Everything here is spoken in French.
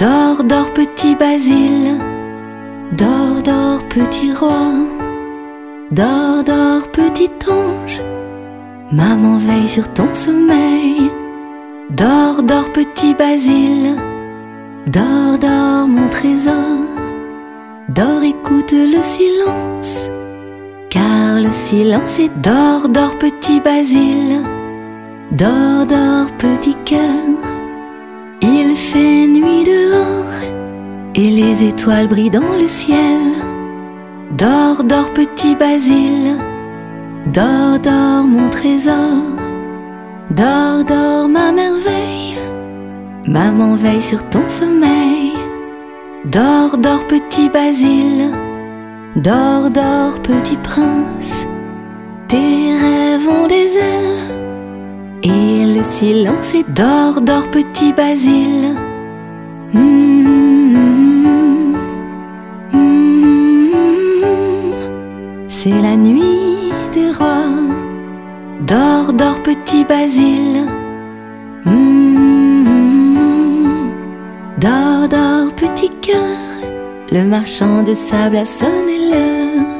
Dors, dors, petit Basile. Dors, dors, petit roi. Dors, dors, petit ange. Maman veille sur ton sommeil. Dors, dors, petit Basile. Dors, dors, mon trésor. Dors, écoute le silence. Car le silence est dors, dors, petit Basile. Dors, dors, petit cœur. Il fait les étoiles brillent dans le ciel. Dors, dors, petit Basile. Dors, dors, mon trésor. Dors, dors, ma merveille. Maman veille sur ton sommeil. Dors, dors, petit Basile. Dors, dors, petit prince. Tes rêves ont des ailes. Et le silence est dors, dors, petit Basile. Mmh, C'est la nuit des rois. Dors, dors, petit Basile. Mmh, Dors, dors, petit cœur. Le marchand de sable a sonné l'heure.